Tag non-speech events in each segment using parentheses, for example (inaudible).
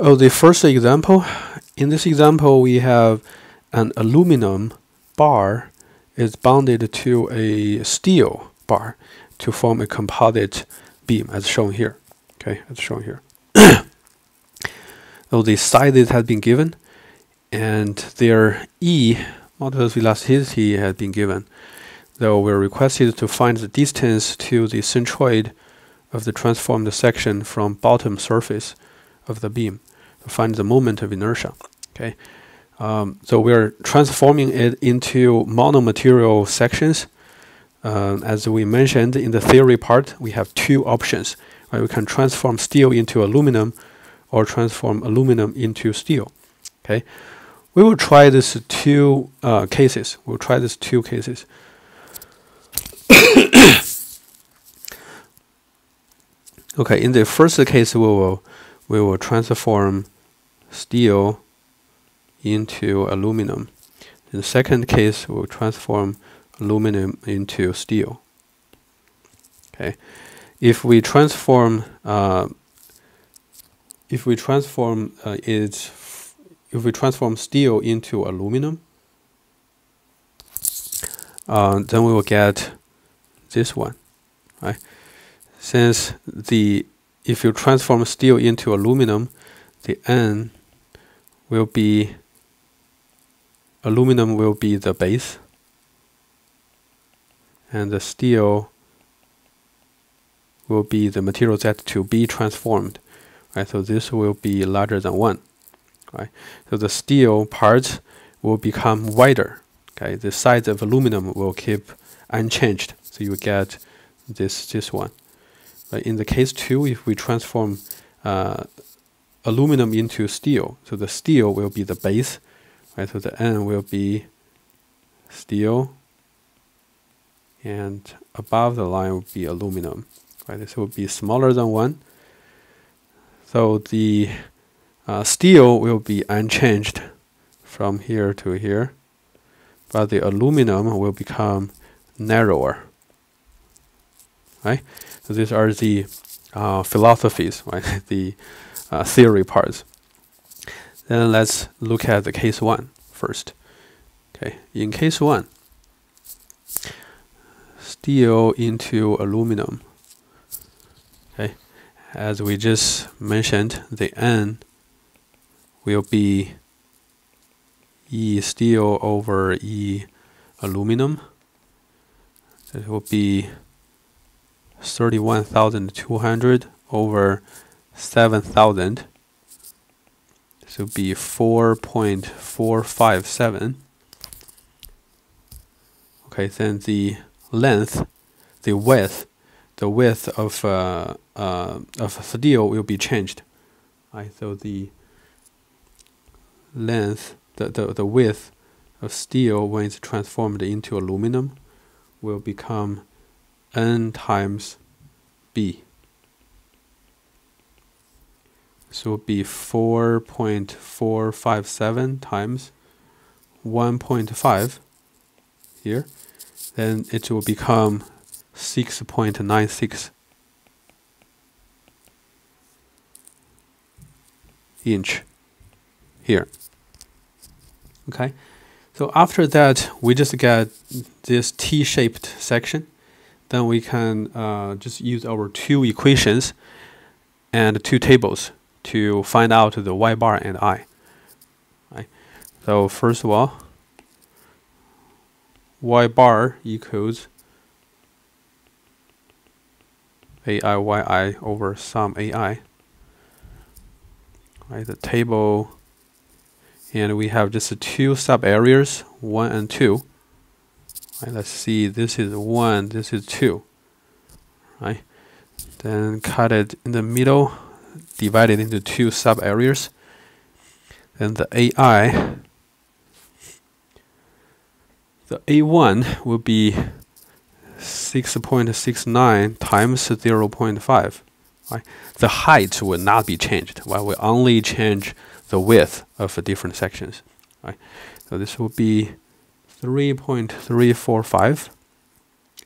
Oh, the first example. In this example, we have an aluminum bar is bonded to a steel bar to form a composite beam as shown here. Okay, as shown here. (coughs) so the sizes have been given and their E modulus elasticity has been given. Though we're requested to find the distance to the centroid of the transformed section from bottom surface of the beam to find the moment of inertia. Okay, um, so we're transforming it into monomaterial sections. Uh, as we mentioned in the theory part, we have two options. Right? We can transform steel into aluminum or transform aluminum into steel. Okay, we will try this two uh, cases. We'll try this two cases. (coughs) okay, in the first case, we will we will transform steel into aluminum. In the second case, we'll transform aluminum into steel. Okay, if we transform uh, if we transform uh, it if we transform steel into aluminum, uh, then we will get this one, right? Since the if you transform steel into aluminum, the N will be aluminum will be the base and the steel will be the material that to be transformed right? So this will be larger than 1 right? So the steel parts will become wider okay? The size of aluminum will keep unchanged so you get this this one in the case 2 if we transform uh, aluminum into steel so the steel will be the base right? So the n will be steel and above the line will be aluminum right? This will be smaller than 1 so the uh, steel will be unchanged from here to here, but the aluminum will become narrower. Right? These are the uh, philosophies, (laughs) right? the uh, theory parts. Then let's look at the case one first. Okay, in case one, steel into aluminum. Okay, as we just mentioned, the N will be E steel over E aluminum. That will be 31,200 over 7,000. This will be 4.457. Okay, then the length, the width, the width of uh, uh, of steel will be changed. Right, so the length, the, the, the width of steel when it's transformed into aluminum will become n times b. So it will be 4.457 times 1.5 here. Then it will become 6.96 inch here. Okay, so after that, we just get this T-shaped section. Then we can uh, just use our two equations and two tables to find out the y bar and i. Right. So first of all, y bar equals aiyi over sum ai. Right, the table and we have just two sub areas, one and two. Right, let's see, this is one, this is two. Right, then cut it in the middle, divide it into two sub areas. Then the AI, the A1 will be 6.69 times 0 0.5. Right, the height will not be changed. Right, we only change the width of the different sections. Right? So this will be 3.345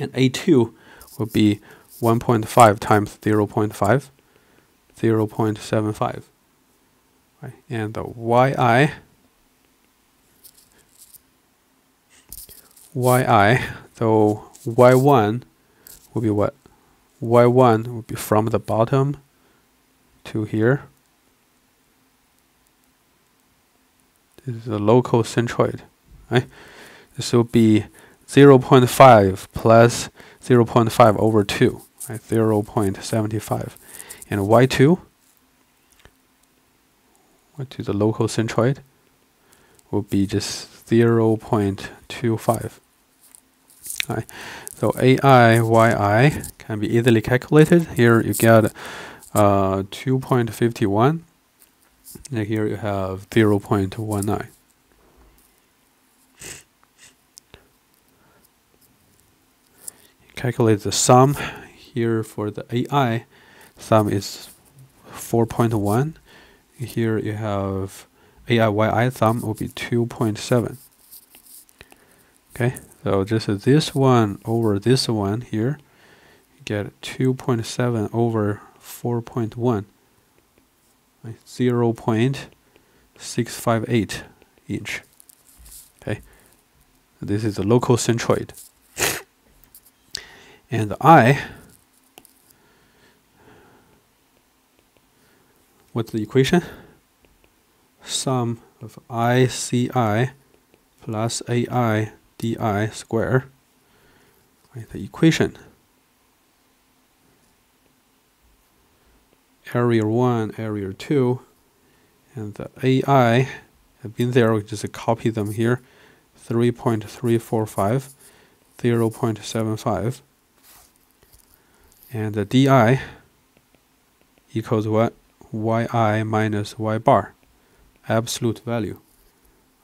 and A2 will be 1.5 times 0 0.5, 0 0.75. right? and the yi yi so y1 will be what y1 will be from the bottom to here this is the local centroid right this will be 0 0.5 plus 0 0.5 over 2 right? 0 0.75 and y2 to the local centroid will be just 0 0.25 right. So ai yi can be easily calculated. Here you get uh, 2.51 and here you have 0 0.19 calculate the sum here for the AI sum is 4.1 here you have AIYI sum will be 2.7 okay so just this one over this one here you get 2.7 over 4.1 right, 0 0.658 inch. Okay this is the local centroid and the I what's the equation? Sum of ICI plus AI di square right, the equation. Area 1 area 2 and the AI have been there we just copy them here. 3.345 0.75 and the di equals what? Yi minus y bar. Absolute value.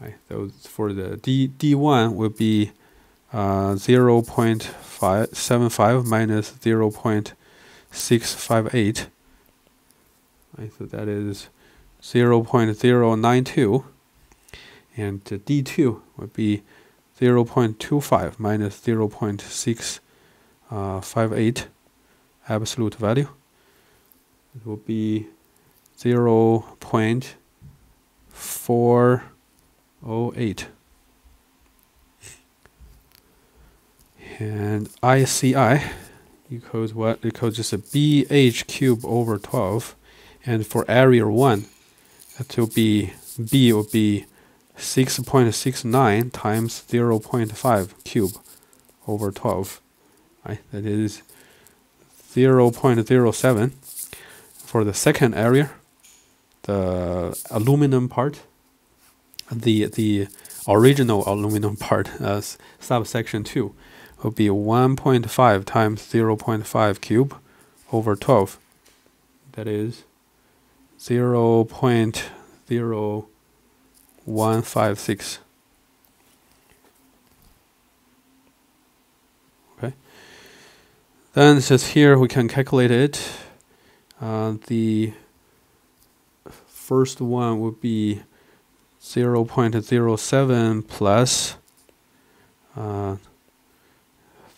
Right so for the d d1 will be uh, 0 0.575 minus 0 0.658 right so that is 0 0.092 and the d2 would be 0 0.25 minus 0 0.658 uh, absolute value. It will be 0 0.408. And ICI equals what? Equals just a BH cube over 12. And for area 1, that will be B will be 6.69 times 0.5 cube over 12. Right? That is 0.07 for the second area the aluminum part the the original aluminum (laughs) part uh, as subsection 2 will be 1.5 times 0.5 cube over 12 that is 0 0.0156 Then it says here we can calculate it. Uh, the first one would be 0 0.07 plus uh,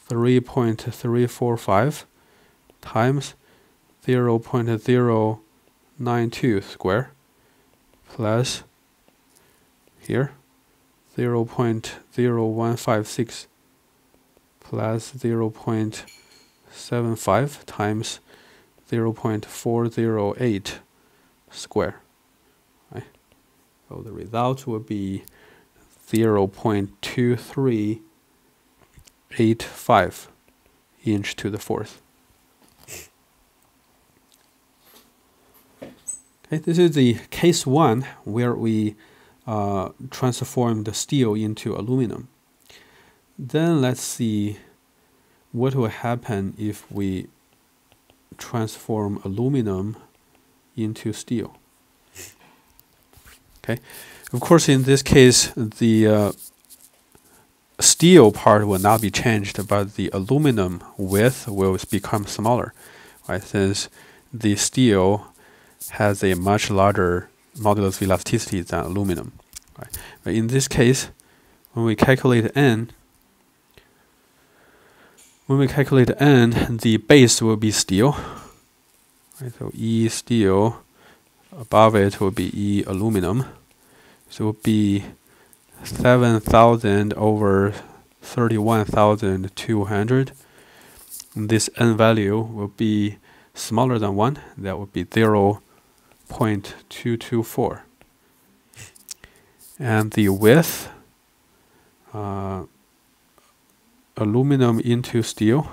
3.345 times 0 0.092 square plus here 0 0.0156 plus 0. 0.75 times 0.408 square. Right? So the result will be 0.2385 inch to the fourth. Okay, this is the case one where we uh, transform the steel into aluminum. Then let's see what will happen if we transform aluminum into steel. Okay, of course, in this case, the uh, steel part will not be changed, but the aluminum width will become smaller, right? Since the steel has a much larger modulus of elasticity than aluminum. Right? But in this case, when we calculate n, when we calculate n, the base will be steel. Right, so E steel above it will be E aluminum. So it will be 7,000 over 31,200. This n value will be smaller than 1. That would be 0 0.224. And the width, uh, aluminum into steel,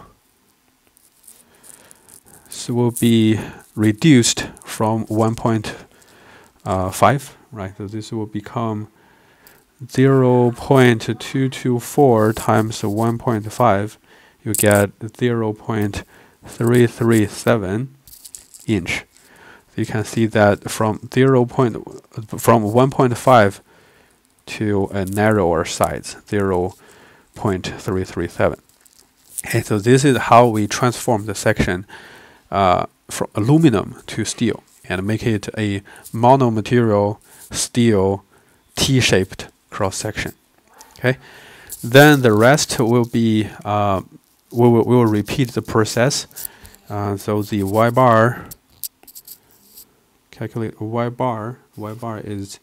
so will be reduced from 1.5, uh, right? So this will become 0 0.224 times 1.5, you get 0 0.337 inch. You can see that from 0 point, from 1.5 to a narrower size, 0 0.337. Okay, so this is how we transform the section uh, from aluminum to steel and make it a monomaterial steel T-shaped cross section. Okay, then the rest will be uh, we will we will repeat the process. Uh, so the y bar calculate y bar. Y bar is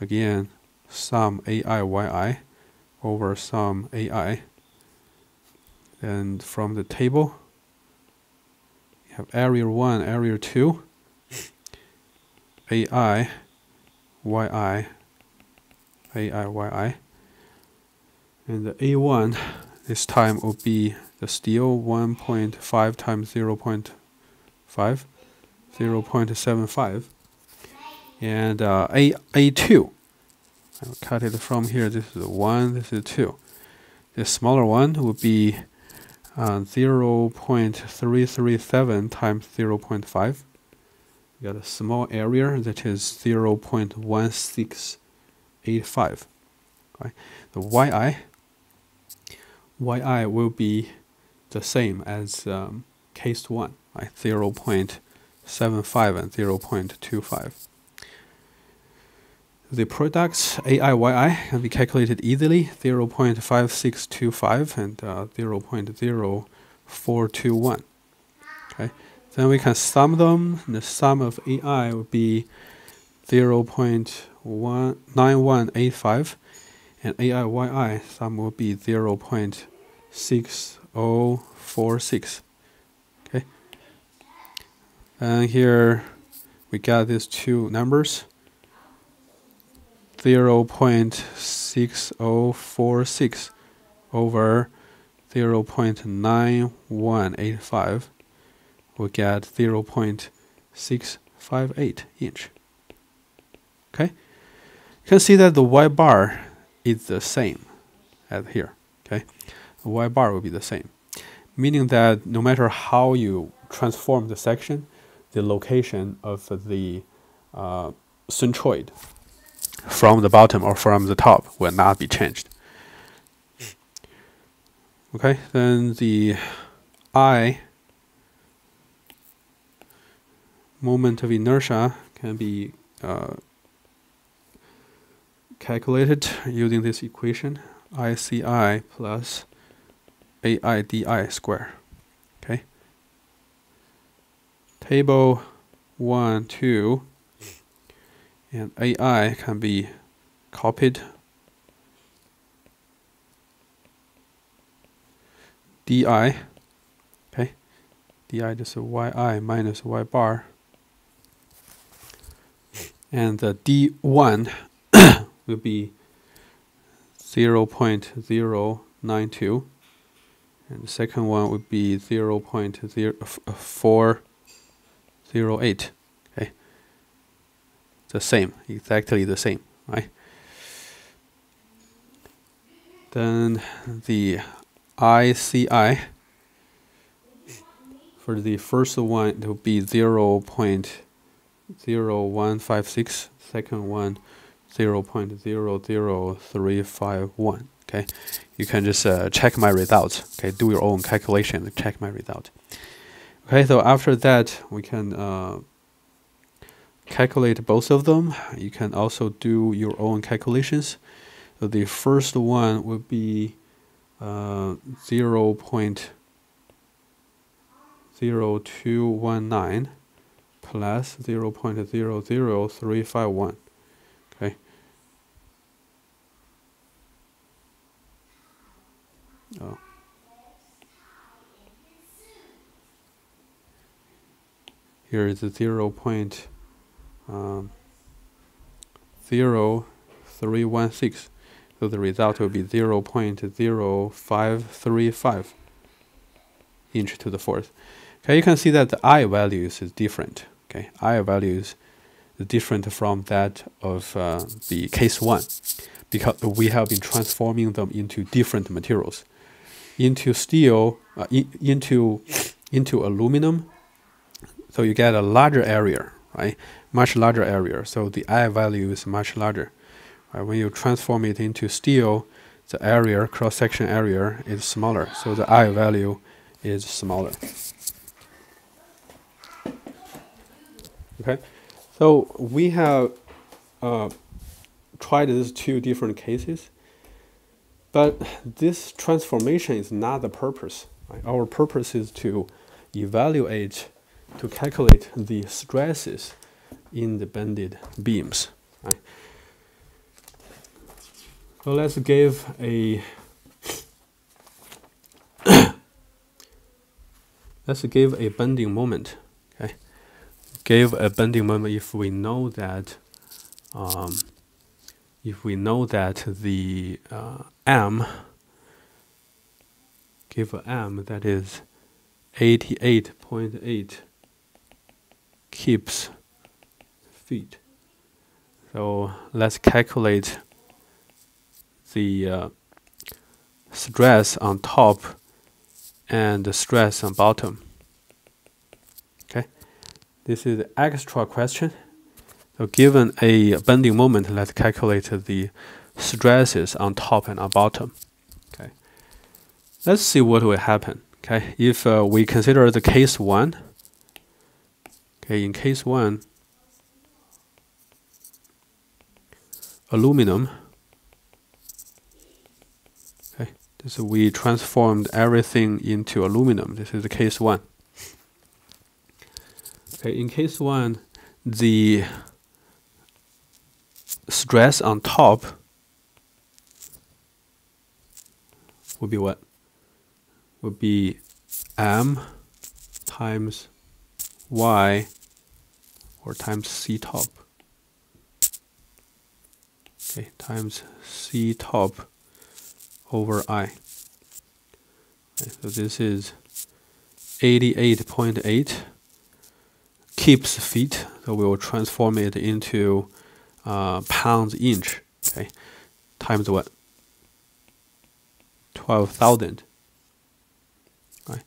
again sum ai yi over some ai. And from the table, you have area 1, area 2, ai, yi, ai, yi. And the a1 this time will be the steel 1.5 times 0 0.5 0 0.75 and uh, A, A2 I'll cut it from here. This is 1 this is 2 the smaller one would be uh, 0 0.337 times 0 0.5 you got a small area that is 0 0.1685 okay. the yi yi will be the same as um, case 1 right? 0 0.75 and 0 0.25 the products AIYI can be calculated easily 0 0.5625 and uh, 0 0.0421. Okay, then we can sum them. The sum of AI would be 0 0.9185 and AIYI sum will be 0 0.6046. Okay, and here we got these two numbers. 0.6046 over 0.9185 we get 0.658 inch. Okay, you can see that the y bar is the same as here. Okay, the y bar will be the same, meaning that no matter how you transform the section, the location of the uh, centroid from the bottom or from the top will not be changed. Okay, then the I moment of inertia can be uh, calculated using this equation ICI plus AIDI square. Okay. Table 1, 2 and AI can be copied. Di okay? Di is yi minus y bar. And the d1 (coughs) will be 0 0.092 and the second one would be 0 uh, 0.0408 the same, exactly the same, right? Then the ICI for the first one it will be 0 0.0156, second one 0 0.00351. Okay, you can just uh, check my results. Okay, do your own calculation and check my result. Okay, so after that we can uh, calculate both of them. You can also do your own calculations. So the first one would be uh, 0 0.0219 plus 0.00351. Okay. Oh. Here is 0. Point, um, 0316. So the result will be 0 0.0535 inch to the fourth. Okay, you can see that the I values is different. Okay, I values is different from that of uh, the case one because we have been transforming them into different materials, into steel, uh, into into aluminum. So you get a larger area, right? Much larger area. So the I value is much larger. Right? When you transform it into steel, the area cross section area is smaller. So the I value is smaller. Okay, so we have uh, tried these two different cases, but this transformation is not the purpose. Right? Our purpose is to evaluate, to calculate the stresses in the bended beams. Right? So let's give a (coughs) let's give a bending moment Okay, give a bending moment if we know that um, if we know that the uh, m give a m that is 88.8 kips feet. So let's calculate the uh, stress on top and the stress on bottom. Okay, this is extra question. So given a bending moment, let's calculate the stresses on top and on bottom. Okay. Let's see what will happen. Okay, if uh, we consider the case one. Okay, in case one, aluminum. Okay, this we transformed everything into aluminum. This is the case one. Okay, in case one, the stress on top would be what? Would be m times y or times c top. Okay, times c top over i. Okay, so this is 88.8 kips feet, so we will transform it into uh, pounds inch, okay, times what? 12,000. Right.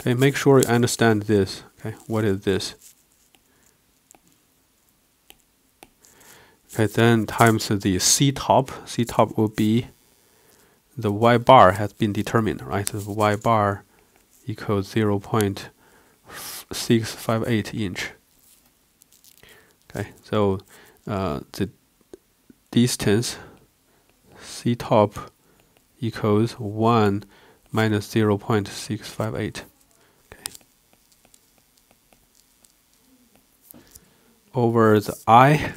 Okay, make sure you understand this. Okay, what is this? Okay, then times the C top. C top will be the Y bar has been determined, right? The Y bar equals 0. 658 inch. Okay, so uh, the distance C top equals 1 minus 0 0.658. Okay. Over the I,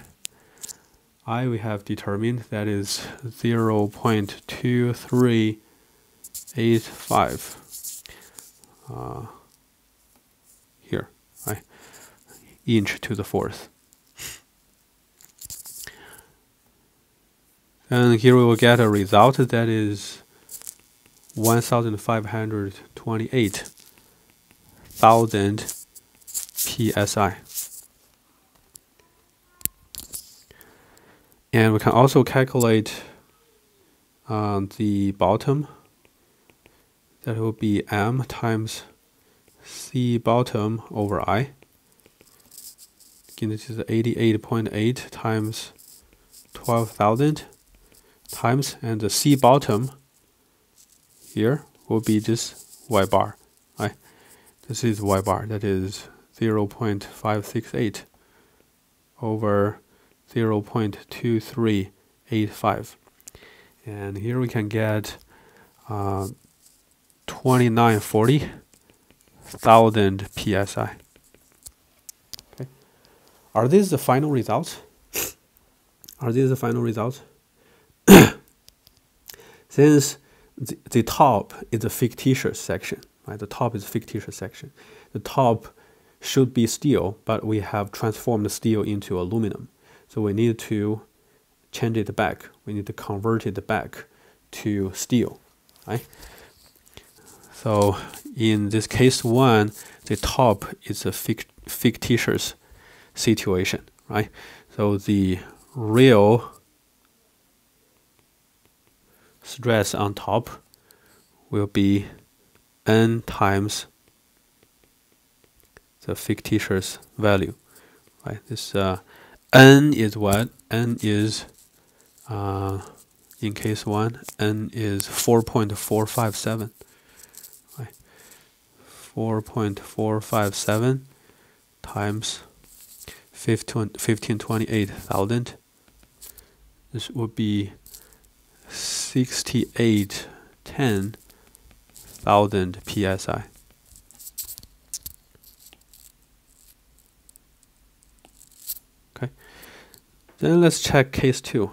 I we have determined that is 0 0.2385. Uh, inch to the fourth. And here we will get a result that is 1528,000 psi. And we can also calculate uh, the bottom. That will be m times c bottom over i Again, this is 88.8 times 12,000 times and the C bottom here will be this Y bar right this is Y bar that is 0 0.568 over 0 0.2385 and here we can get uh, 2940 thousand psi are these the final results? Are these the final results? (coughs) Since the, the top is a fictitious section, right? The top is a fictitious section. The top should be steel, but we have transformed steel into aluminum. So we need to change it back. We need to convert it back to steel, right? So in this case one, the top is a fictitious situation, right? So the real stress on top will be n times the fictitious value, right? This uh, n is what? n is uh, in case one, n is 4.457, right? 4.457 times 1528,000. This would be 6810,000 psi. Then let's check case 2.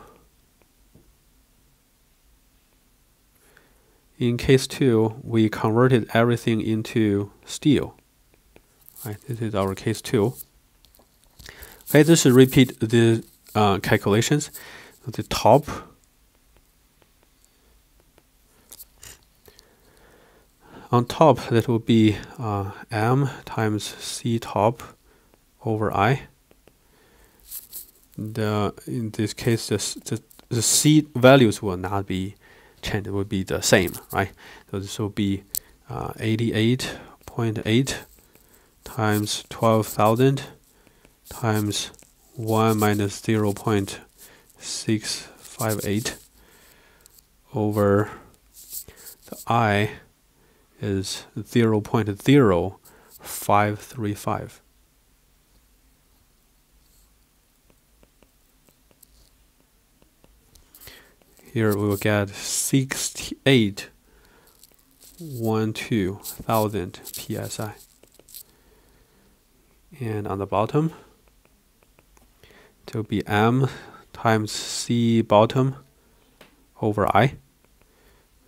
In case 2, we converted everything into steel. This is our case 2. Okay, this is repeat the uh, calculations. The top on top that will be uh, m times c top over i. The in this case the, the the c values will not be changed; it will be the same, right? So this will be uh, 88.8 times 12,000 times 1 minus 0 0.658 over the i is 0 0.0535. Here we will get 68 thousand psi. And on the bottom, it will be m times c bottom over i.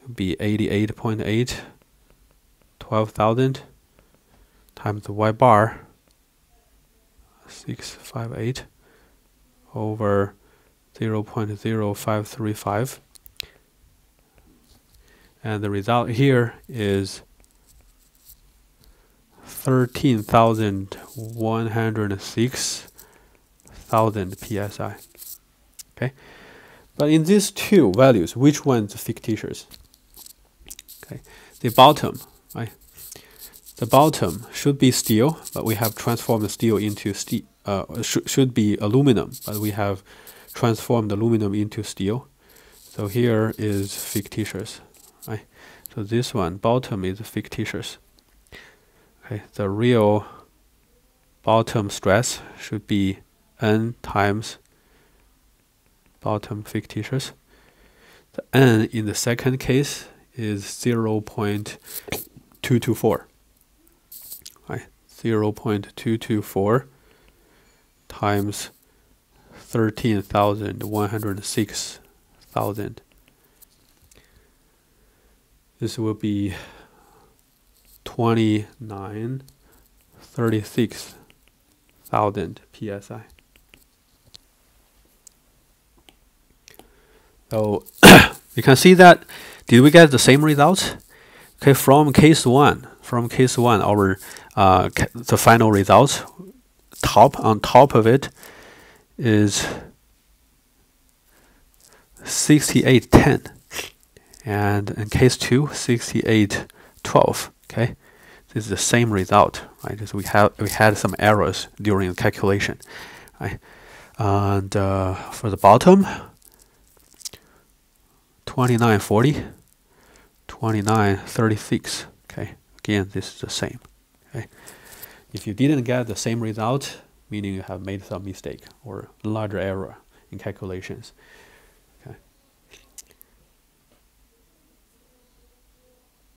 Will be 88.8 12,000 times the y bar 658 over 0 0.0535 and the result here is 13,106,000 psi okay? But in these two values which one is fictitious? Okay. The bottom right? The bottom should be steel, but we have transformed steel into steel. Uh, sh should be aluminum, but we have transformed aluminum into steel. So here is fictitious, right? So this one bottom is fictitious. Okay, the real bottom stress should be n times bottom fictitious. The n in the second case is 0 0.224. 0.224 times 13,106,000. This will be 2936,000 psi. So (coughs) you can see that did we get the same results? Okay, from case one, from case one, our uh, the final results top on top of it is 6810 and in case 2 6812 okay? This is the same result right? Because we have we had some errors during the calculation right? And uh, for the bottom 2940 2936 okay? Again this is the same Okay. If you didn't get the same result, meaning you have made some mistake or larger error in calculations.